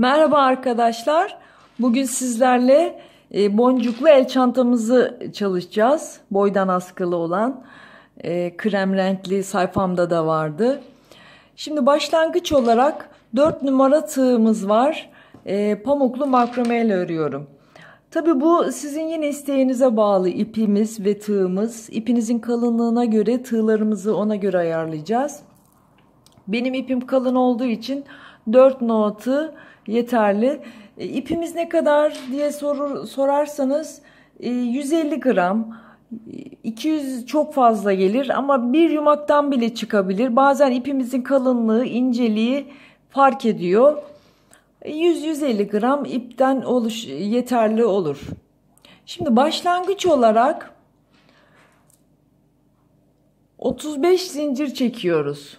Merhaba arkadaşlar. Bugün sizlerle e, boncuklu el çantamızı çalışacağız. Boydan askılı olan e, krem renkli sayfamda da vardı. Şimdi başlangıç olarak 4 numara tığımız var. E, pamuklu makrame ile örüyorum. Tabi bu sizin yine isteğinize bağlı ipimiz ve tığımız. İpinizin kalınlığına göre tığlarımızı ona göre ayarlayacağız. Benim ipim kalın olduğu için 4 notu yeterli. E, ipimiz ne kadar diye sorur, sorarsanız 150 e, gram 200 çok fazla gelir ama bir yumaktan bile çıkabilir. Bazen ipimizin kalınlığı, inceliği fark ediyor. 100-150 gram ipten oluş yeterli olur. Şimdi başlangıç olarak 35 zincir çekiyoruz.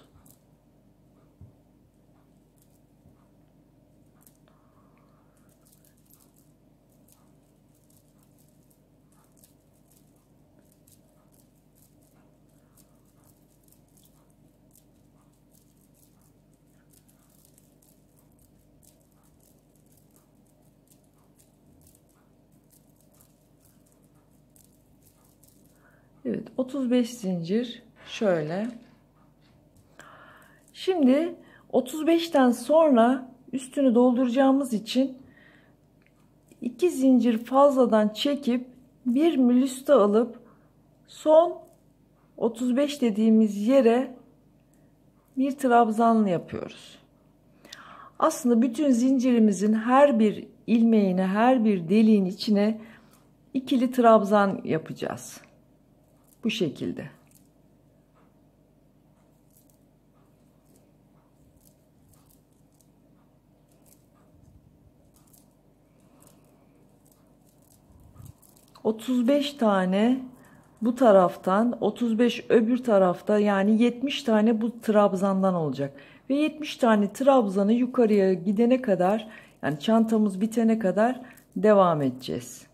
Evet 35 zincir şöyle. Şimdi 35'ten sonra üstünü dolduracağımız için 2 zincir fazladan çekip bir mülüste alıp son 35 dediğimiz yere bir trabzanlı yapıyoruz. Aslında bütün zincirimizin her bir ilmeğine, her bir deliğin içine ikili trabzan yapacağız. Bu şekilde. Otuz beş tane bu taraftan 35 öbür tarafta yani 70 tane bu trabzandan olacak. Ve 70 tane trabzanı yukarıya gidene kadar yani çantamız bitene kadar devam edeceğiz.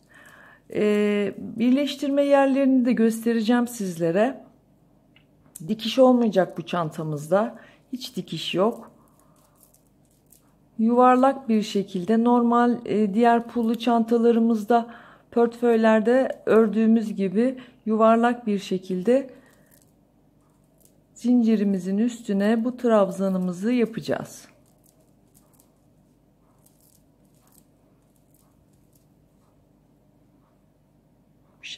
Ee, birleştirme yerlerini de göstereceğim sizlere. Dikiş olmayacak bu çantamızda. Hiç dikiş yok. Yuvarlak bir şekilde normal e, diğer pullu çantalarımızda portföylerde ördüğümüz gibi yuvarlak bir şekilde zincirimizin üstüne bu trabzanımızı yapacağız.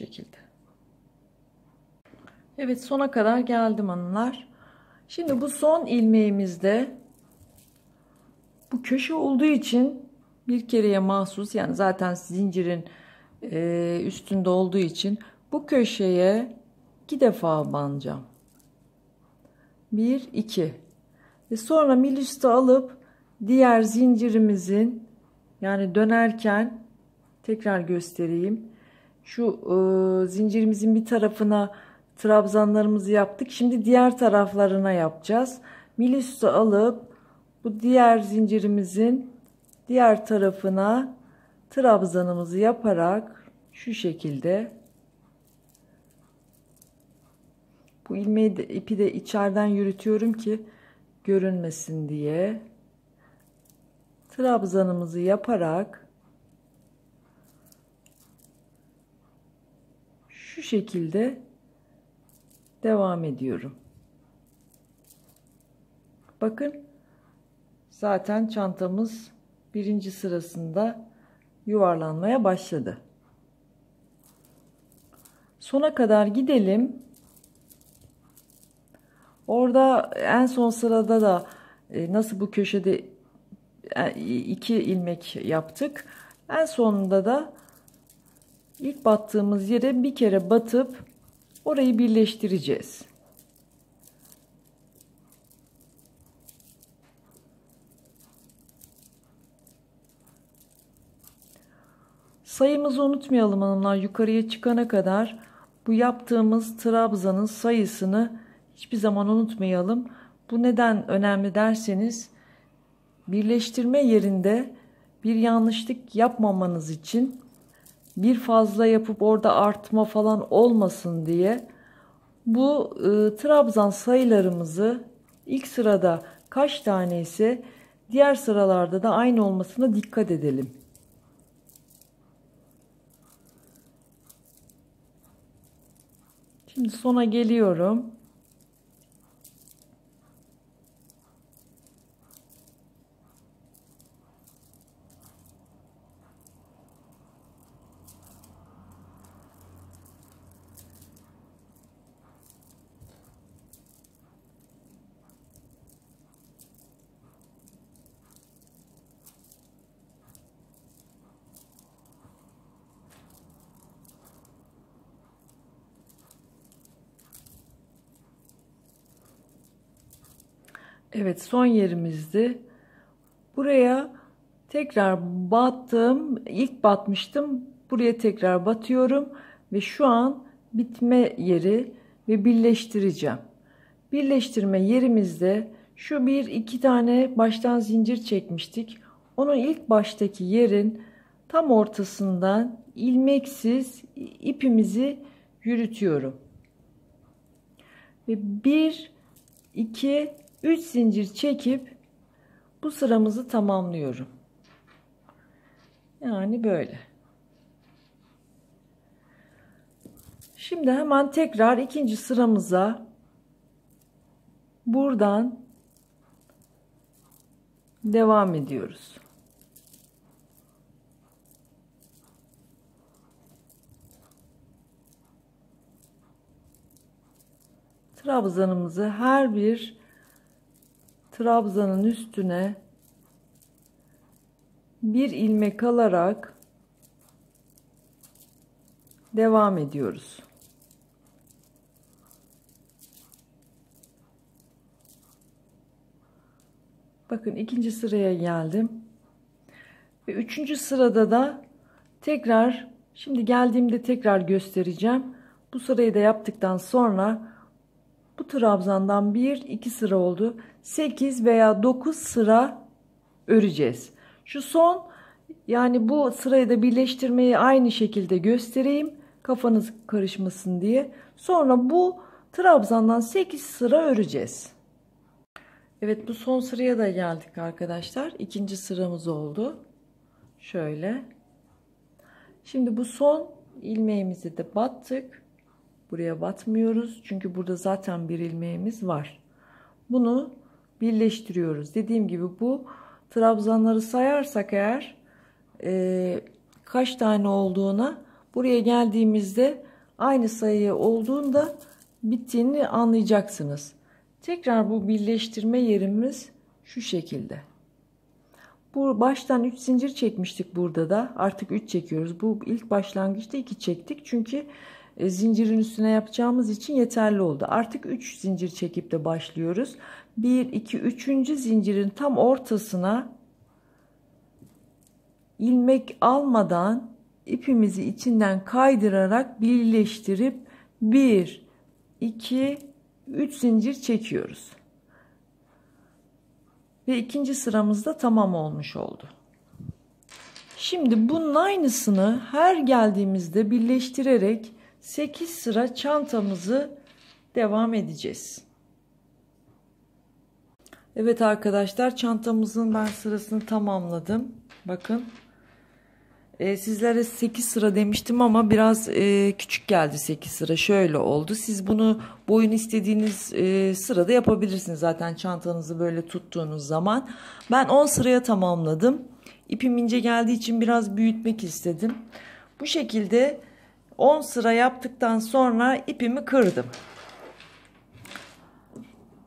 Şekilde. Evet sona kadar geldim hanımlar. Şimdi bu son ilmeğimizde bu köşe olduğu için bir kereye mahsus yani zaten zincirin e, üstünde olduğu için bu köşeye iki defa banacağım. Bir, iki. Ve sonra mil üstü alıp diğer zincirimizin yani dönerken tekrar göstereyim. Şu e, zincirimizin bir tarafına trabzanlarımızı yaptık. Şimdi diğer taraflarına yapacağız. Milis alıp bu diğer zincirimizin diğer tarafına trabzanımızı yaparak şu şekilde bu ilmeği de, ipi de içeriden yürütüyorum ki görünmesin diye trabzanımızı yaparak şu şekilde devam ediyorum. Bakın zaten çantamız birinci sırasında yuvarlanmaya başladı. Sona kadar gidelim. Orada en son sırada da e, nasıl bu köşede e, iki ilmek yaptık. En sonunda da İlk battığımız yere bir kere batıp orayı birleştireceğiz. Sayımızı unutmayalım hanımlar. Yukarıya çıkana kadar bu yaptığımız trabzanın sayısını hiçbir zaman unutmayalım. Bu neden önemli derseniz birleştirme yerinde bir yanlışlık yapmamanız için bir fazla yapıp orada artma falan olmasın diye bu e, trabzan sayılarımızı ilk sırada kaç tane ise Diğer sıralarda da aynı olmasına dikkat edelim. Şimdi sona geliyorum. Evet son yerimizdi. Buraya tekrar battım. İlk batmıştım. Buraya tekrar batıyorum ve şu an bitme yeri ve birleştireceğim. Birleştirme yerimizde şu bir iki tane baştan zincir çekmiştik. Onun ilk baştaki yerin tam ortasından ilmeksiz ipimizi yürütüyorum. Ve bir iki 3 zincir çekip bu sıramızı tamamlıyorum. Yani böyle. Şimdi hemen tekrar ikinci sıramıza buradan devam ediyoruz. Trabzanımızı her bir trabzanın üstüne bir ilmek alarak devam ediyoruz. Bakın ikinci sıraya geldim. Ve üçüncü sırada da tekrar şimdi geldiğimde tekrar göstereceğim. Bu sırayı da yaptıktan sonra bu trabzandan bir iki sıra oldu. 8 veya 9 sıra öreceğiz. Şu son yani bu sırayı da birleştirmeyi aynı şekilde göstereyim. Kafanız karışmasın diye. Sonra bu trabzandan 8 sıra öreceğiz. Evet bu son sıraya da geldik arkadaşlar. İkinci sıramız oldu. Şöyle. Şimdi bu son ilmeğimizi de battık. Buraya batmıyoruz. Çünkü burada zaten bir ilmeğimiz var. Bunu birleştiriyoruz. Dediğim gibi bu trabzanları sayarsak eğer e, kaç tane olduğuna buraya geldiğimizde aynı sayı olduğunda bittiğini anlayacaksınız. Tekrar bu birleştirme yerimiz şu şekilde. Bu baştan 3 zincir çekmiştik burada da. Artık 3 çekiyoruz. Bu ilk başlangıçta 2 çektik. Çünkü zincirin üstüne yapacağımız için yeterli oldu. Artık 3 zincir çekip de başlıyoruz. 1 2 3. zincirin tam ortasına ilmek almadan ipimizi içinden kaydırarak birleştirip 1 2 3 zincir çekiyoruz. Ve ikinci sıramızda tamam olmuş oldu. Şimdi bunun aynısını her geldiğimizde birleştirerek 8 sıra çantamızı devam edeceğiz. Evet arkadaşlar çantamızın ben sırasını tamamladım. Bakın. Ee, sizlere 8 sıra demiştim ama biraz e, küçük geldi 8 sıra. Şöyle oldu. Siz bunu boyun istediğiniz e, sırada yapabilirsiniz zaten çantanızı böyle tuttuğunuz zaman. Ben 10 sıraya tamamladım. İpim ince geldiği için biraz büyütmek istedim. Bu şekilde 10 sıra yaptıktan sonra ipimi kırdım.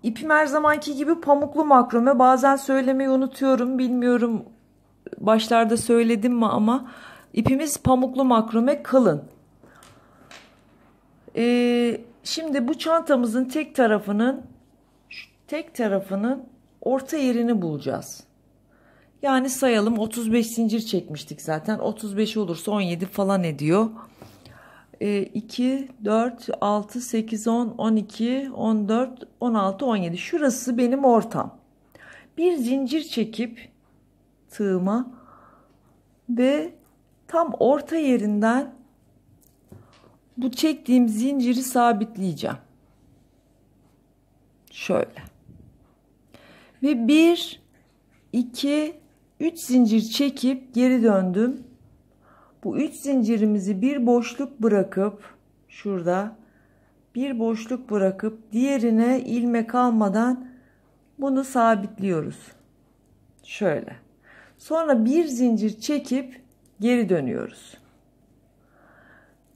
İpim her zamanki gibi pamuklu makrome. Bazen söylemeyi unutuyorum. Bilmiyorum başlarda söyledim mi ama ipimiz pamuklu makrome kalın. Ee, şimdi bu çantamızın tek tarafının tek tarafının orta yerini bulacağız. Yani sayalım 35 zincir çekmiştik zaten. 35 olursa 17 falan ediyor. 2, 4, 6, 8, 10, 12, 14, 16, 17. Şurası benim ortam. Bir zincir çekip tığıma ve tam orta yerinden bu çektiğim zinciri sabitleyeceğim. Şöyle. Ve 1, 2 3 zincir çekip geri döndüm. Bu 3 zincirimizi bir boşluk bırakıp şurada bir boşluk bırakıp diğerine ilmek almadan bunu sabitliyoruz. Şöyle. Sonra bir zincir çekip geri dönüyoruz.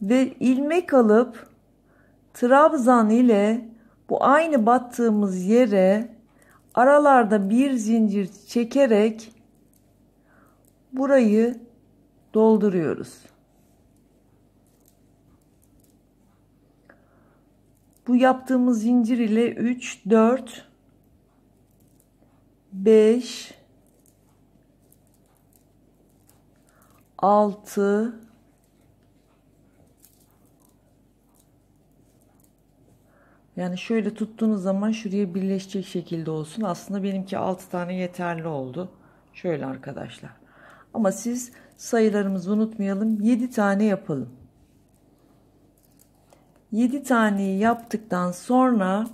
Ve ilmek alıp trabzan ile bu aynı battığımız yere aralarda bir zincir çekerek burayı dolduruyoruz. Bu yaptığımız zincir ile 3, 4, 5, 6, Yani şöyle tuttuğunuz zaman şuraya birleşecek şekilde olsun. Aslında benimki 6 tane yeterli oldu. Şöyle arkadaşlar. Ama siz sayılarımızı unutmayalım. 7 tane yapalım. 7 taneyi yaptıktan sonra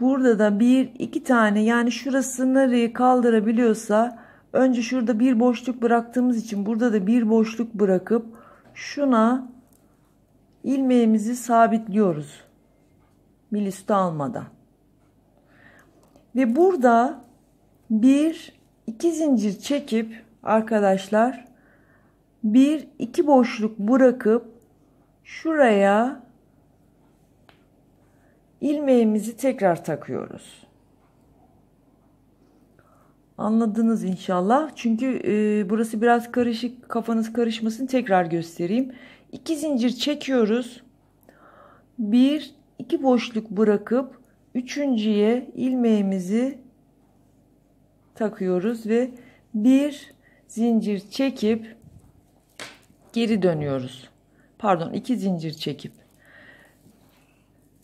burada da 1 2 tane yani şurası nereyi kaldırabiliyorsa önce şurada bir boşluk bıraktığımız için burada da bir boşluk bırakıp şuna ilmeğimizi sabitliyoruz. Milüstü almadan. Ve burada bir iki zincir çekip arkadaşlar bir iki boşluk bırakıp şuraya ilmeğimizi tekrar takıyoruz. Anladınız inşallah. Çünkü e, burası biraz karışık kafanız karışmasın tekrar göstereyim. 2 zincir çekiyoruz. 1 2 boşluk bırakıp üçüncüye ilmeğimizi takıyoruz ve bir zincir çekip geri dönüyoruz. Pardon, iki zincir çekip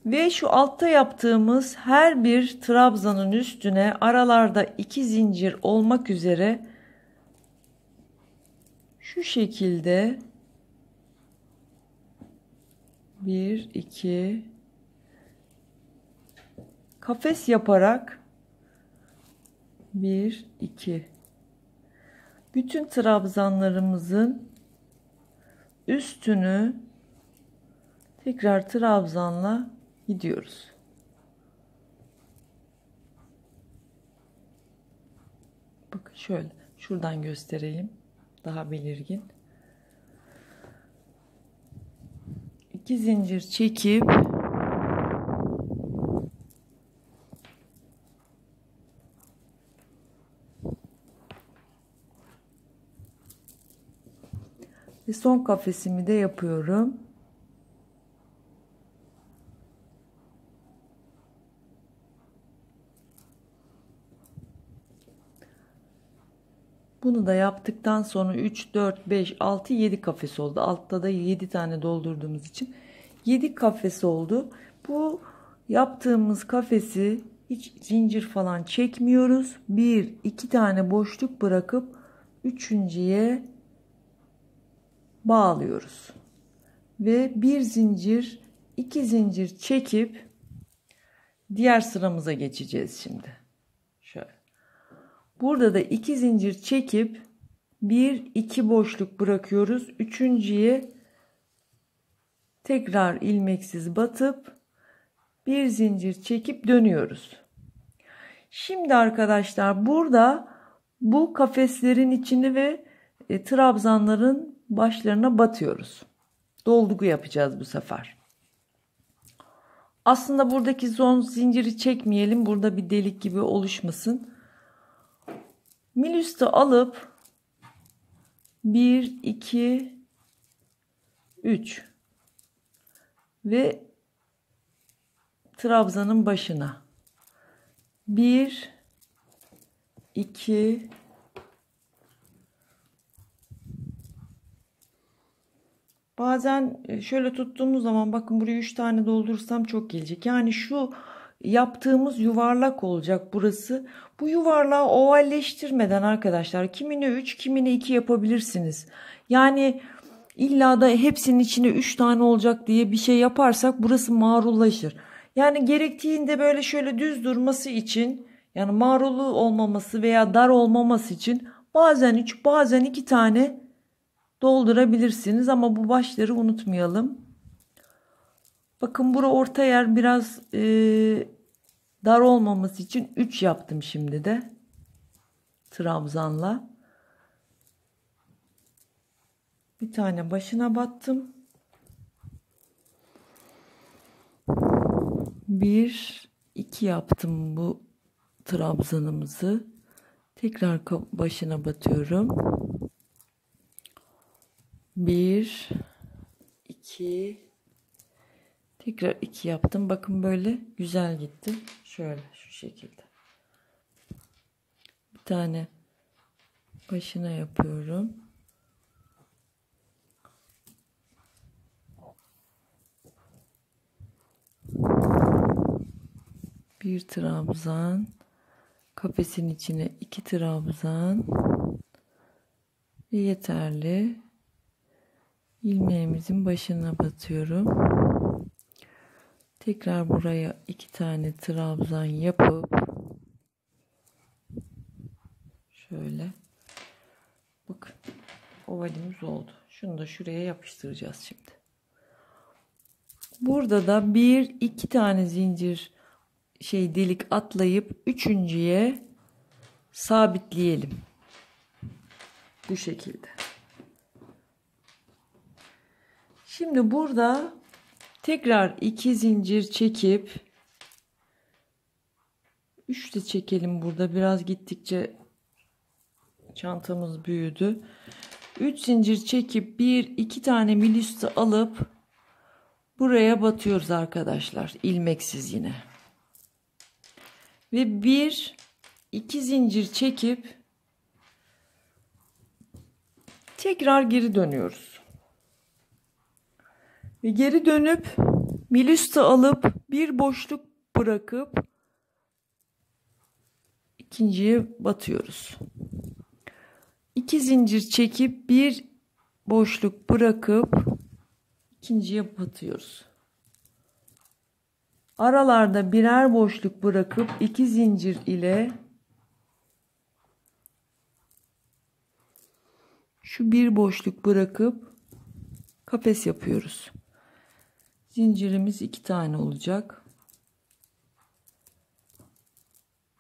ve şu altta yaptığımız her bir trabzanın üstüne aralarda iki zincir olmak üzere şu şekilde 1 2 kafes yaparak 1 2 bütün trabzanlarımızın üstünü tekrar trabzanla gidiyoruz. Bakın şöyle şuradan göstereyim daha belirgin. 2 zincir çekip ve son kafesimi de yapıyorum. Bunu da yaptıktan sonra 3, 4, 5, 6, 7 kafes oldu. Altta da 7 tane doldurduğumuz için 7 kafes oldu. Bu yaptığımız kafesi hiç zincir falan çekmiyoruz. 1, 2 tane boşluk bırakıp üçüncüye bağlıyoruz. Ve bir zincir, iki zincir çekip diğer sıramıza geçeceğiz şimdi. Burada da iki zincir çekip bir iki boşluk bırakıyoruz. Üçüncüye tekrar ilmeksiz batıp bir zincir çekip dönüyoruz. Şimdi arkadaşlar burada bu kafeslerin içini ve e, trabzanların başlarına batıyoruz. Dolgu yapacağız bu sefer. Aslında buradaki son zinciri çekmeyelim. Burada bir delik gibi oluşmasın. Mil üstü alıp 1 2 3 ve trabzanın başına 1 2 Bazen e, şöyle tuttuğumuz zaman bakın buraya 3 tane doldurursam çok gelecek. Yani şu yaptığımız yuvarlak olacak burası. Bu yuvarlağı ovalleştirmeden arkadaşlar kimine 3 kimine 2 yapabilirsiniz. Yani illa da hepsinin içine 3 tane olacak diye bir şey yaparsak burası mağrullaşır. Yani gerektiğinde böyle şöyle düz durması için Yani mağrulu olmaması veya dar olmaması için bazen 3 bazen 2 tane doldurabilirsiniz ama bu başları unutmayalım. Bakın bura orta yer biraz e, dar olmaması için 3 yaptım şimdi de. Trabzanla. Bir tane başına battım. Bir, iki yaptım bu trabzanımızı. Tekrar başına batıyorum. Bir, iki, tekrar iki yaptım. Bakın böyle güzel gitti. Şöyle şu şekilde. Bir tane başına yapıyorum. Bir trabzan. Kafesin içine iki trabzan. Yeterli. İlmeğimizin başına batıyorum. Tekrar buraya iki tane trabzan yapıp şöyle bakın ovalimiz oldu. Şunu da şuraya yapıştıracağız şimdi. Burada da bir iki tane zincir şey delik atlayıp üçüncüye sabitleyelim. Bu şekilde. Şimdi burada tekrar iki zincir çekip üç de çekelim burada biraz gittikçe çantamız büyüdü. 3 zincir çekip bir iki tane milüstü alıp buraya batıyoruz arkadaşlar ilmeksiz yine ve bir iki zincir çekip tekrar geri dönüyoruz. Ve geri dönüp milüsta alıp bir boşluk bırakıp ikinciye batıyoruz. İki zincir çekip bir boşluk bırakıp ikinciye batıyoruz. Aralarda birer boşluk bırakıp iki zincir ile şu bir boşluk bırakıp kafes yapıyoruz. Zincirimiz iki tane olacak.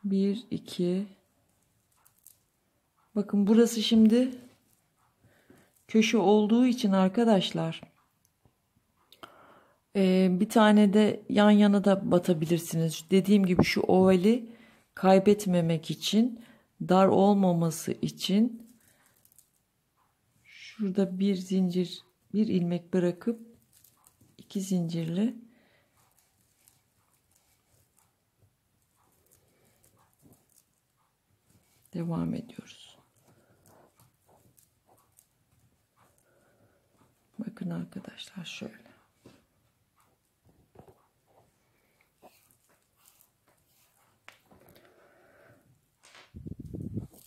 Bir, iki. Bakın burası şimdi köşe olduğu için arkadaşlar ee, bir tane de yan yana da batabilirsiniz. Dediğim gibi şu ovali kaybetmemek için, dar olmaması için şurada bir zincir, bir ilmek bırakıp iki zincirle devam ediyoruz. Bakın arkadaşlar şöyle.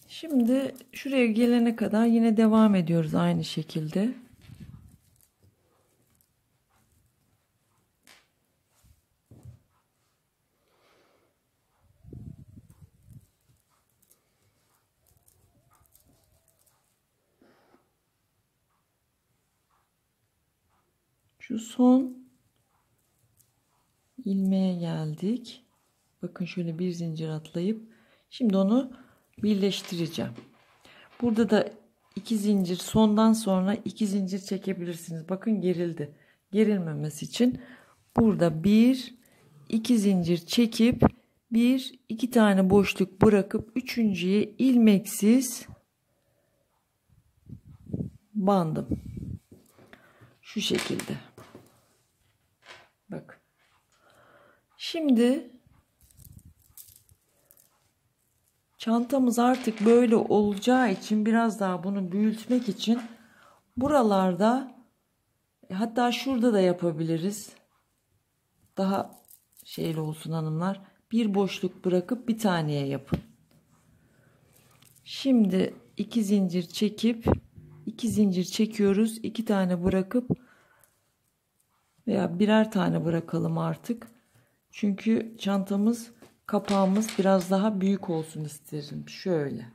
Şimdi şuraya gelene kadar yine devam ediyoruz aynı şekilde. Şu son ilmeğe geldik. Bakın şöyle bir zincir atlayıp şimdi onu birleştireceğim. Burada da iki zincir sondan sonra iki zincir çekebilirsiniz. Bakın gerildi. Gerilmemesi için burada bir iki zincir çekip bir iki tane boşluk bırakıp üçüncüye ilmeksiz bandım. Şu şekilde. Bak. Şimdi Çantamız artık böyle olacağı için biraz daha bunu büyütmek için buralarda hatta şurada da yapabiliriz. Daha şeyli olsun hanımlar. Bir boşluk bırakıp bir taneye yapın. Şimdi iki zincir çekip iki zincir çekiyoruz. iki tane bırakıp veya birer tane bırakalım artık. Çünkü çantamız kapağımız biraz daha büyük olsun isterim. Şöyle.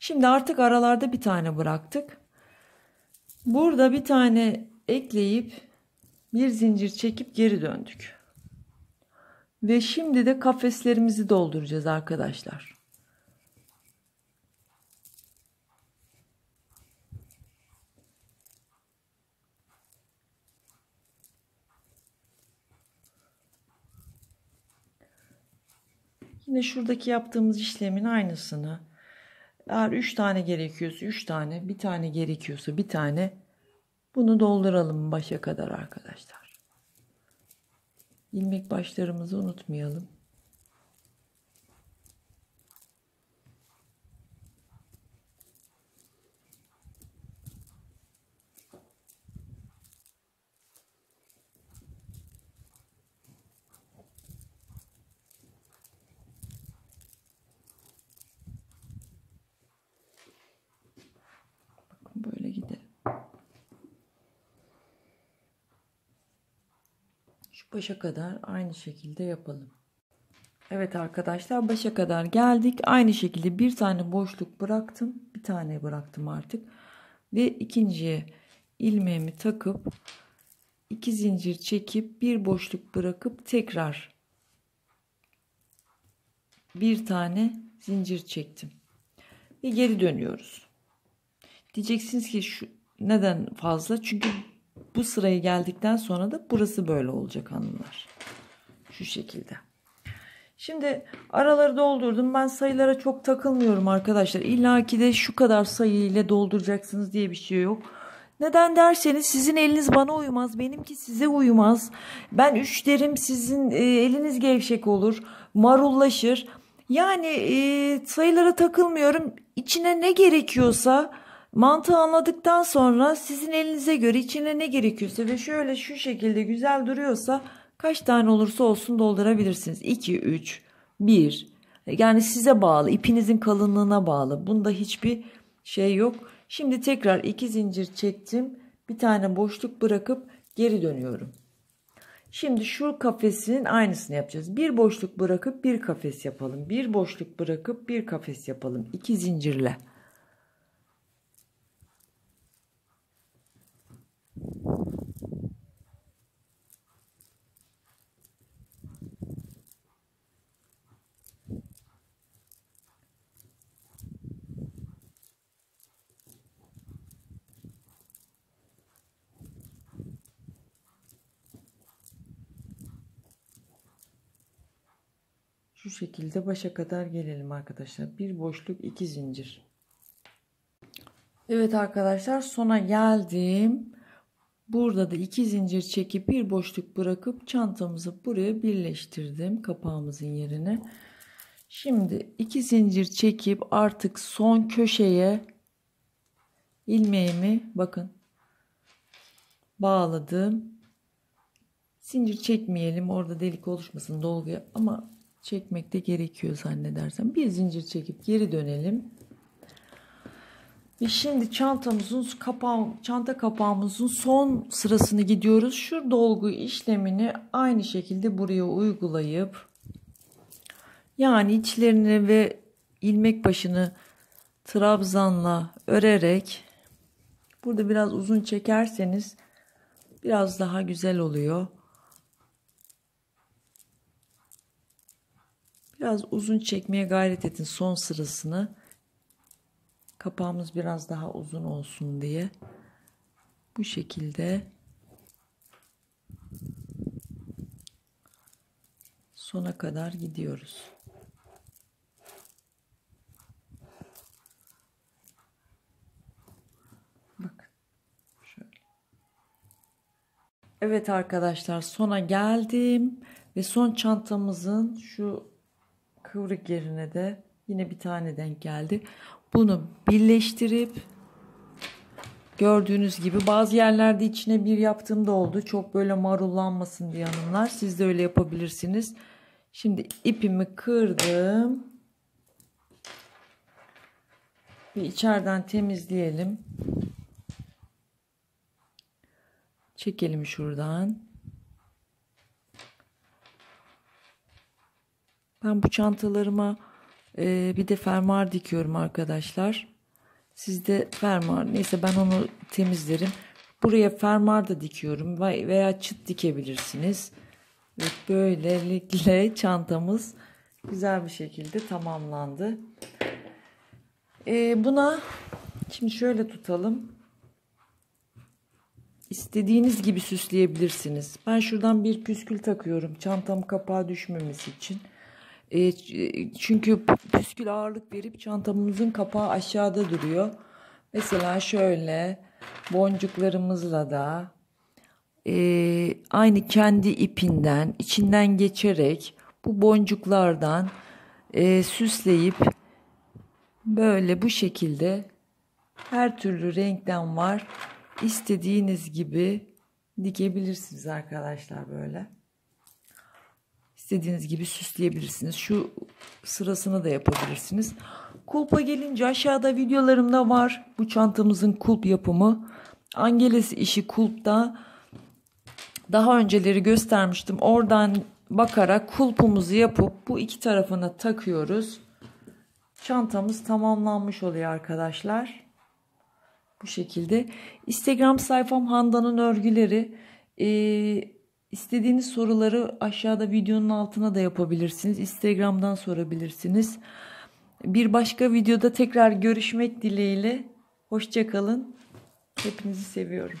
Şimdi artık aralarda bir tane bıraktık. Burada bir tane ekleyip bir zincir çekip geri döndük. Ve şimdi de kafeslerimizi dolduracağız arkadaşlar. Yine şuradaki yaptığımız işlemin aynısını eğer 3 tane gerekiyorsa 3 tane, bir tane gerekiyorsa bir tane bunu dolduralım başa kadar arkadaşlar. İlmek başlarımızı unutmayalım. Böyle gidelim. Şu başa kadar aynı şekilde yapalım. Evet arkadaşlar başa kadar geldik. Aynı şekilde bir tane boşluk bıraktım. Bir tane bıraktım artık. Ve ikinciye ilmeğimi takıp iki zincir çekip bir boşluk bırakıp tekrar bir tane zincir çektim. Ve geri dönüyoruz. Diyeceksiniz ki şu neden fazla? Çünkü bu sıraya geldikten sonra da burası böyle olacak hanımlar. Şu şekilde. Şimdi araları doldurdum. Ben sayılara çok takılmıyorum arkadaşlar. İlla ki de şu kadar sayı ile dolduracaksınız diye bir şey yok. Neden derseniz sizin eliniz bana uymaz. Benimki size uymaz. Ben üç derim sizin e, eliniz gevşek olur. Marullaşır. Yani e, sayılara takılmıyorum. İçine ne gerekiyorsa Mantığı anladıktan sonra sizin elinize göre içine ne gerekiyorsa ve şöyle şu şekilde güzel duruyorsa kaç tane olursa olsun doldurabilirsiniz. 2, 3, 1 yani size bağlı ipinizin kalınlığına bağlı. Bunda hiçbir şey yok. Şimdi tekrar iki zincir çektim. Bir tane boşluk bırakıp geri dönüyorum. Şimdi şu kafesinin aynısını yapacağız. Bir boşluk bırakıp bir kafes yapalım. Bir boşluk bırakıp bir kafes yapalım. İki zincirle. Şu şekilde başa kadar gelelim arkadaşlar. Bir boşluk iki zincir. Evet arkadaşlar sona geldim. Burada da iki zincir çekip bir boşluk bırakıp çantamızı buraya birleştirdim kapağımızın yerine. Şimdi iki zincir çekip artık son köşeye ilmeğimi bakın bağladım. Zincir çekmeyelim orada delik oluşmasın dolguya ama çekmek de gerekiyor zannedersem. Bir zincir çekip geri dönelim. Ve şimdi çantamızın kapağı, çanta kapağımızın son sırasını gidiyoruz. Şu dolgu işlemini aynı şekilde buraya uygulayıp yani içlerini ve ilmek başını trabzanla örerek burada biraz uzun çekerseniz biraz daha güzel oluyor. Biraz uzun çekmeye gayret edin son sırasını. Kapağımız biraz daha uzun olsun diye. Bu şekilde sona kadar gidiyoruz. Bakın. Şöyle. Evet arkadaşlar sona geldim ve son çantamızın şu kıvrık yerine de yine bir tane denk geldi. Bunu birleştirip gördüğünüz gibi bazı yerlerde içine bir yaptığım da oldu. Çok böyle marullanmasın diye hanımlar. Siz de öyle yapabilirsiniz. Şimdi ipimi kırdım. Bir içeriden temizleyelim. Çekelim şuradan. Ben bu çantalarıma e, bir de fermuar dikiyorum arkadaşlar. Sizde fermuar neyse ben onu temizlerim. Buraya fermuar da dikiyorum veya çıt dikebilirsiniz. Ve böylelikle çantamız güzel bir şekilde tamamlandı. Ee, buna şimdi şöyle tutalım. İstediğiniz gibi süsleyebilirsiniz. Ben şuradan bir püskül takıyorum. Çantam kapağı düşmemesi için. E, çünkü püskül ağırlık verip çantamızın kapağı aşağıda duruyor. Mesela şöyle boncuklarımızla da e, aynı kendi ipinden içinden geçerek bu boncuklardan e, süsleyip böyle bu şekilde her türlü renkten var. İstediğiniz gibi dikebilirsiniz arkadaşlar böyle. İstediğiniz gibi süsleyebilirsiniz. Şu sırasını da yapabilirsiniz. Kulpa gelince aşağıda videolarımda var. Bu çantamızın kulp yapımı. Angeles işi kulpta daha önceleri göstermiştim. Oradan bakarak kulpumuzu yapıp bu iki tarafına takıyoruz. Çantamız tamamlanmış oluyor arkadaşlar. Bu şekilde. Instagram sayfam Handan'ın örgüleri. Ee, istediğiniz soruları aşağıda videonun altına da yapabilirsiniz. Instagram'dan sorabilirsiniz. Bir başka videoda tekrar görüşmek dileğiyle. Hoşçakalın. Hepinizi seviyorum.